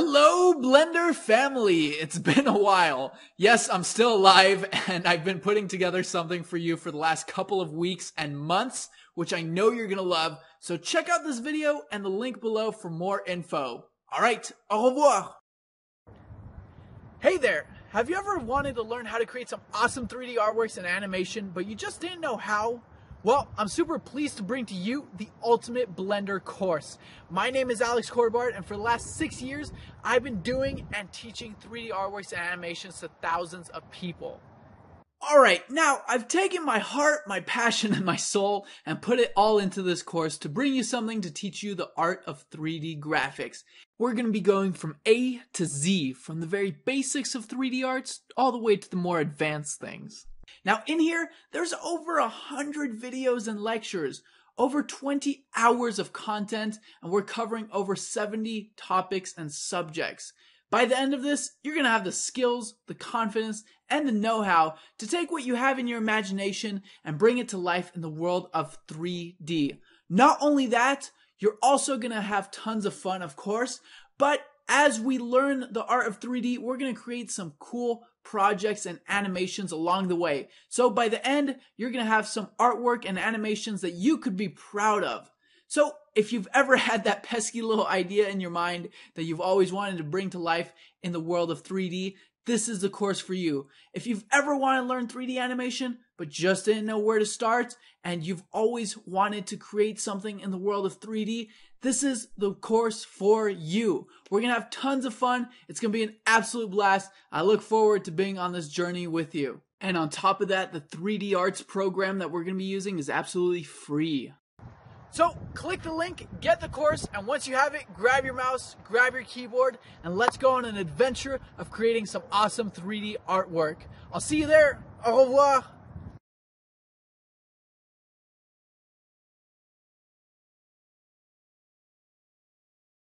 Hello, Blender family! It's been a while. Yes, I'm still alive, and I've been putting together something for you for the last couple of weeks and months, which I know you're gonna love. So check out this video and the link below for more info. Alright, au revoir! Hey there! Have you ever wanted to learn how to create some awesome 3D artworks and animation, but you just didn't know how? Well, I'm super pleased to bring to you the Ultimate Blender course. My name is Alex Corbart, and for the last six years, I've been doing and teaching 3D artworks and animations to thousands of people. Alright, now I've taken my heart, my passion, and my soul and put it all into this course to bring you something to teach you the art of 3D graphics. We're going to be going from A to Z, from the very basics of 3D arts all the way to the more advanced things. Now in here, there's over a hundred videos and lectures, over 20 hours of content, and we're covering over 70 topics and subjects. By the end of this, you're going to have the skills, the confidence, and the know-how to take what you have in your imagination and bring it to life in the world of 3D. Not only that, you're also going to have tons of fun, of course, but as we learn the art of 3D, we're going to create some cool projects and animations along the way. So by the end, you're going to have some artwork and animations that you could be proud of. So if you've ever had that pesky little idea in your mind that you've always wanted to bring to life in the world of 3D, this is the course for you. If you've ever wanted to learn 3D animation, but just didn't know where to start, and you've always wanted to create something in the world of 3D, this is the course for you. We're gonna have tons of fun. It's gonna be an absolute blast. I look forward to being on this journey with you. And on top of that, the 3D Arts program that we're gonna be using is absolutely free. So click the link, get the course, and once you have it, grab your mouse, grab your keyboard, and let's go on an adventure of creating some awesome 3D artwork. I'll see you there. Au revoir.